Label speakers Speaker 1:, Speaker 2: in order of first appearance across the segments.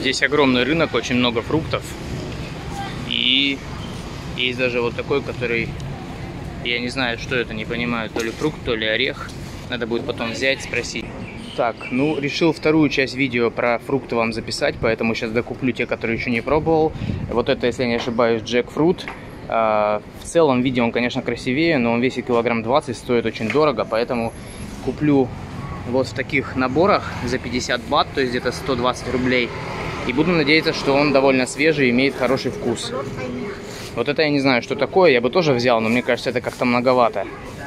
Speaker 1: Здесь огромный рынок, очень много фруктов. И есть даже вот такой, который, я не знаю, что это, не понимаю, то ли фрукт, то ли орех. Надо будет потом взять, спросить. Так, ну, решил вторую часть видео про фрукты вам записать, поэтому сейчас докуплю те, которые еще не пробовал. Вот это, если я не ошибаюсь, джекфрут. А, в целом видео он, конечно, красивее, но он весит килограмм 20, стоит очень дорого, поэтому куплю вот в таких наборах за 50 бат, то есть где-то 120 рублей. И буду надеяться, что он довольно свежий и имеет хороший вкус. Вот это я не знаю, что такое, я бы тоже взял, но мне кажется, это как-то многовато.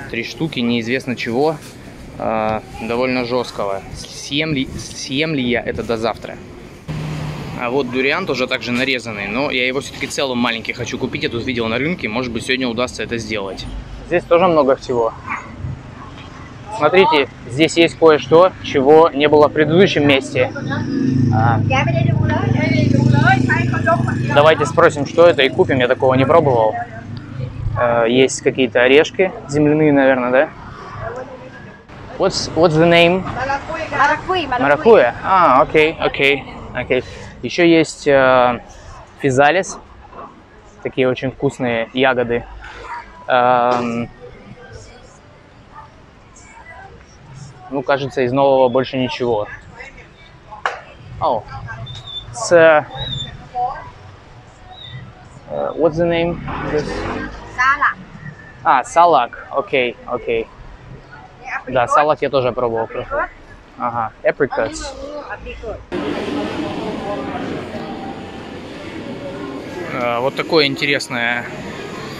Speaker 1: Три штуки, неизвестно чего э, довольно жесткого. Съем ли, съем ли я это до завтра? А вот дуриан тоже также нарезанный, но я его все-таки целым маленький хочу купить. Я тут видел на рынке, может быть сегодня удастся это сделать. Здесь тоже много всего. Смотрите, здесь есть кое-что, чего не было в предыдущем месте. А, давайте спросим, что это, и купим. Я такого не пробовал. А, есть какие-то орешки земляные, наверное, да? What's what's the name? Маракуя. А, окей, окей, окей. Еще есть э, физалис. Такие очень вкусные ягоды. Эм, ну, кажется, из нового больше ничего. Oh, it's, uh, uh, what's the name? This?
Speaker 2: Сала.
Speaker 1: А, салак. Окей, окей. Да, салат я тоже пробовал. просто. Ага, apricots. Э, Вот такое интересное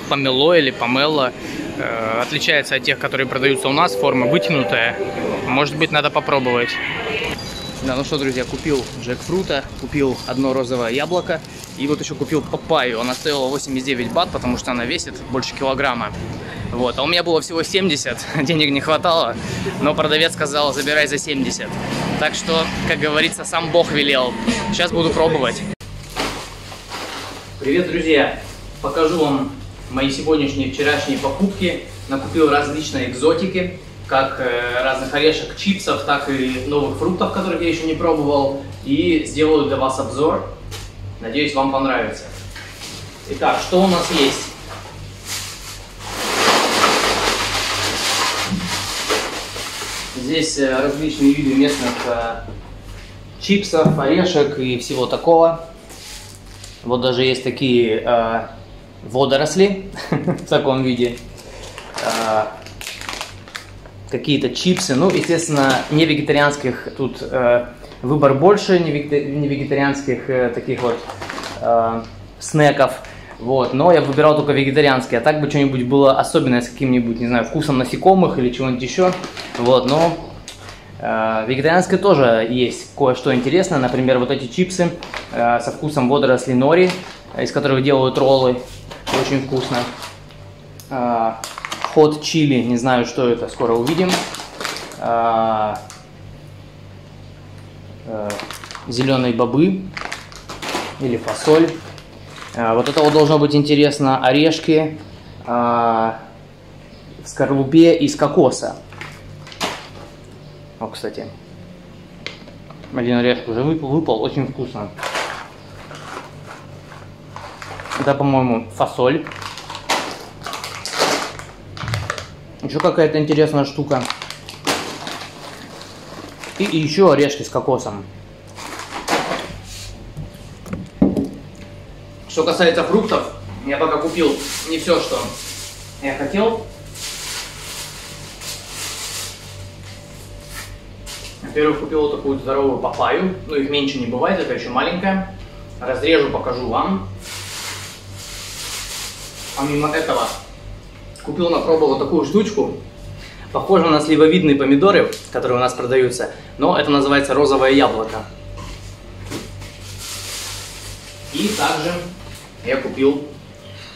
Speaker 1: помело или помело. Э, Отличается от тех, которые продаются у нас. Форма вытянутая. Может быть, надо попробовать. Да, ну что, друзья, купил джекфрута, купил одно розовое яблоко и вот еще купил папайю. Она стоила 89 бат, потому что она весит больше килограмма. Вот, а у меня было всего 70, денег не хватало, но продавец сказал, забирай за 70. Так что, как говорится, сам Бог велел. Сейчас буду пробовать. Привет, друзья! Покажу вам мои сегодняшние, вчерашние покупки. Накупил различные экзотики, как э, разных орешек, чипсов, так и новых фруктов, которых я еще не пробовал. И сделаю для вас обзор. Надеюсь, вам понравится. Итак, что у нас есть? Здесь э, различные виды местных э, чипсов, орешек и всего такого. Вот даже есть такие э, водоросли в таком виде. Какие-то чипсы. Ну, естественно, не вегетарианских тут э, выбор больше, не вегета- не вегетарианских э, таких вот э, снеков. Вот, но я выбирал только вегетарианские, а так бы что-нибудь было особенное с каким-нибудь, не знаю, вкусом насекомых или чего-нибудь еще. Вот, но э, вегетарианское тоже есть кое-что интересное. Например, вот эти чипсы э, со вкусом водорослей нори, из которых делают роллы. Очень вкусно. Э, Хот чили, не знаю, что это, скоро увидим. Э, э, зеленые бобы или фасоль. А, Вот это вот должно быть интересно. Орешки а, в скорлупе из кокоса. О, кстати. Один орешек уже выпал, выпал, очень вкусно. Это, по-моему, фасоль. Еще какая-то интересная штука. И, еще орешки с кокосом. Что касается фруктов, я пока купил не все, что я хотел. Во-первых, купил вот такую здоровую папаю. Ну, их меньше не бывает, это еще маленькая. Разрежу, покажу вам. Помимо этого, купил на пробу вот такую штучку. Похоже на сливовидные помидоры, которые у нас продаются, но это называется розовое яблоко. И также я купил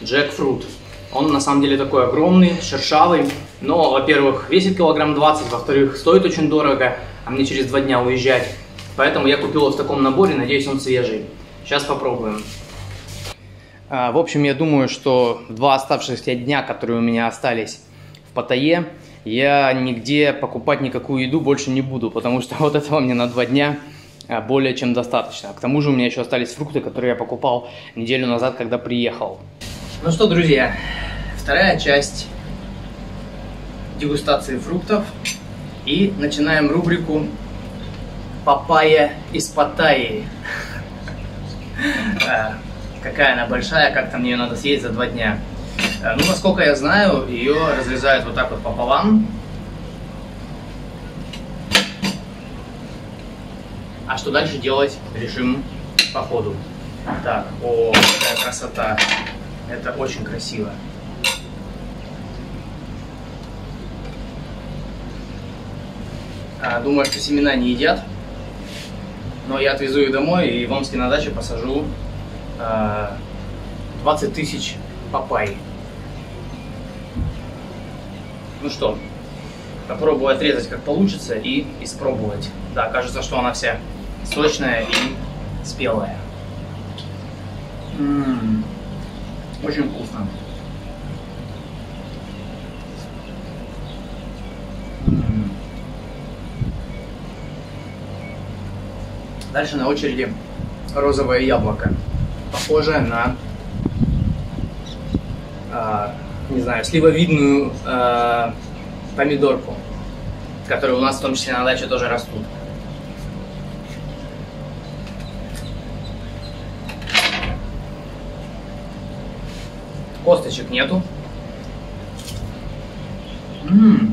Speaker 1: джекфрут. Он на самом деле такой огромный, шершавый, но, во-первых, весит килограмм 20, во-вторых, стоит очень дорого, а мне через два дня уезжать. Поэтому я купил его в таком наборе, надеюсь, он свежий. Сейчас попробуем. А, В общем, я думаю, что два оставшихся дня, которые у меня остались в Паттайе, я нигде покупать никакую еду больше не буду, потому что вот этого мне на два дня а, более чем достаточно. К тому же у меня еще остались фрукты, которые я покупал неделю назад, когда приехал. Ну что, друзья, вторая часть дегустации фруктов. И начинаем рубрику «Папайя из Паттайи». Какая она большая, как там ее надо съесть за два дня. А, ну, насколько я знаю, ее разрезают вот так вот пополам. А что дальше делать, решим по ходу. Так, о, какая красота. Это очень красиво. А, думаю, что семена не едят. Но я отвезу их домой и в Омске на даче посажу 20 а, тысяч папай. Ну что, попробую отрезать как получится и испробовать. Да, кажется, что она вся сочная и спелая. М -м -м, очень вкусно. Дальше на очереди розовое яблоко, похожее на, э, не знаю, сливовидную э, помидорку, которые у нас в том числе на даче тоже растут. Косточек нету. М -м -м.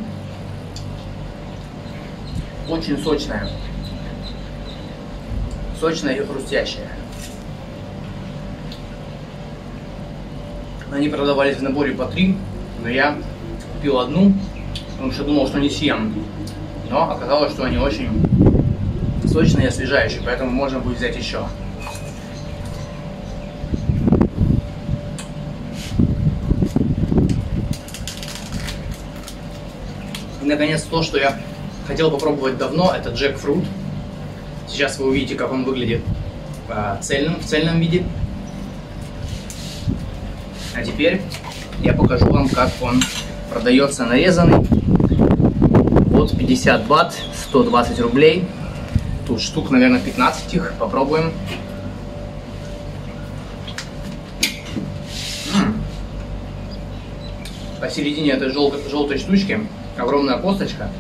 Speaker 1: Очень сочная сочная и хрустящая. Они продавались в наборе по три, но я купил одну, потому что думал, что не съем. Но оказалось, что они очень сочные и освежающие, поэтому можно будет взять еще. И, наконец, то, что я хотел попробовать давно, это джекфрут. Сейчас вы увидите, как он выглядит в цельном, в цельном виде. А теперь я покажу вам, как он продается нарезанный. Вот 50 бат, 120 рублей. Тут штук, наверное, 15 их. Попробуем. Посередине этой желтой, желтой штучки огромная косточка.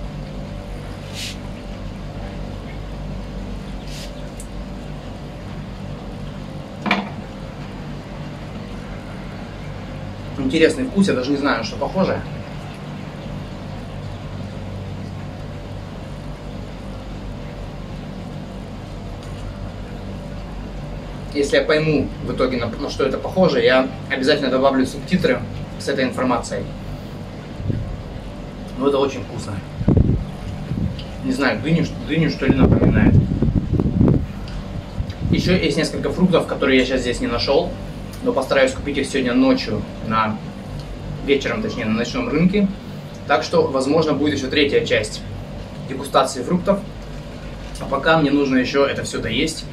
Speaker 1: Интересный вкус, я даже не знаю, что похоже. Если я пойму в итоге, на, на что это похоже, я обязательно добавлю субтитры с этой информацией. Но это очень вкусно. Не знаю, дыню, дыню что ли напоминает. Еще есть несколько фруктов, которые я сейчас здесь не нашел но постараюсь купить их сегодня ночью, на вечером, точнее, на ночном рынке. Так что, возможно, будет еще третья часть дегустации фруктов. А пока мне нужно еще это все доесть.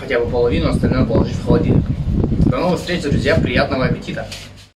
Speaker 1: Хотя бы половину, остальное положить в холодильник. До новых встреч, друзья, приятного аппетита!